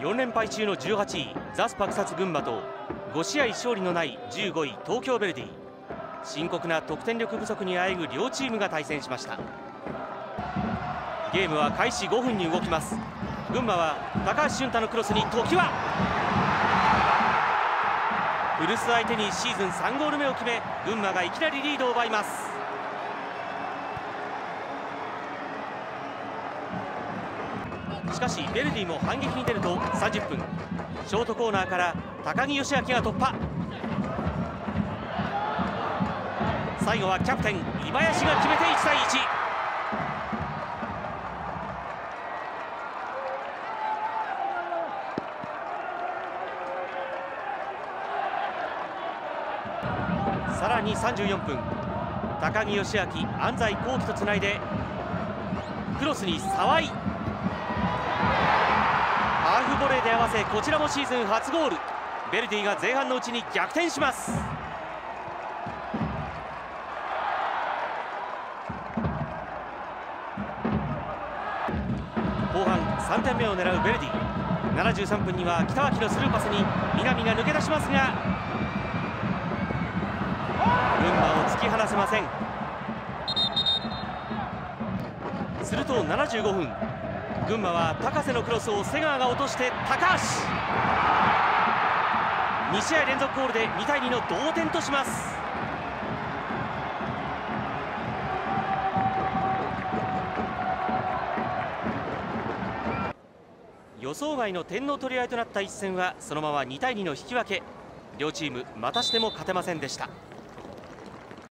4連敗中の18位ザスパ草津群馬と5試合勝利のない15位東京ヴェルディ。深刻な得点力不足にあえぐ両チームが対戦しました。ゲームは開始5分に動きます。群馬は高橋俊太のクロスに時は。古巣相手にシーズン3ゴール目を決め群馬がいきなりリードを奪います。しかしヴェルディも反撃に出ると30分。ショートコーナーから高木義明が突破。最後はキャプテン今林が決めて1対1さらに34分。高木義明安西幸輝とつないでクロスに沢井。ーで合わせこちらもシーズン初ゴール。ベルディが前半のうちに逆転します。後半3点目を狙うベルディ。73分には北脇のスルーパスに南が抜け出しますが群馬を突き放せません。すると75分。群馬は高瀬のクロスを瀬川が落として高橋。2試合連続ゴールで2対2の同点とします。予想外の点の取り合いとなった一戦はそのまま2対2の引き分け。両チームまたしても勝てませんでした。